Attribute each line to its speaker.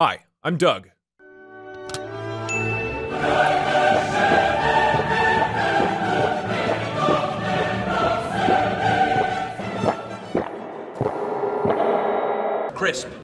Speaker 1: Hi, I'm Doug.
Speaker 2: Crisp.